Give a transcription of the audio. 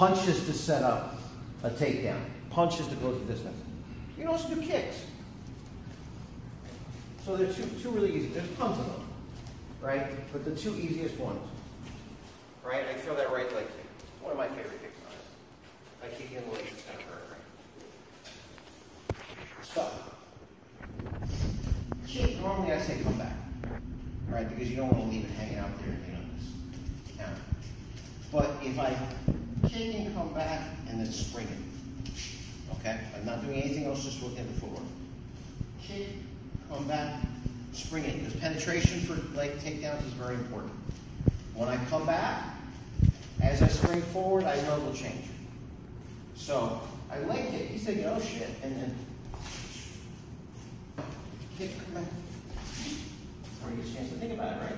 punch is to set up a takedown. Punch is to close the distance. You can also do kicks. So there's two, two really easy, there's tons of them, right? But the two easiest ones, right? I throw that right leg kick. One of my favorite kicks on it. I kick in the leg, it's gonna hurt, right? So, kick, normally I say come back, right? Because you don't want to leave it hanging out there, you know, this counter. But if I back and then spring it, okay? I'm not doing anything else, just looking at the footwork. Kick, come back, spring it, because penetration for leg takedowns is very important. When I come back, as I spring forward, I know it'll change. So I leg kick, he's thinking, oh shit, and then kick, come back. Or you get a chance to think about it, right?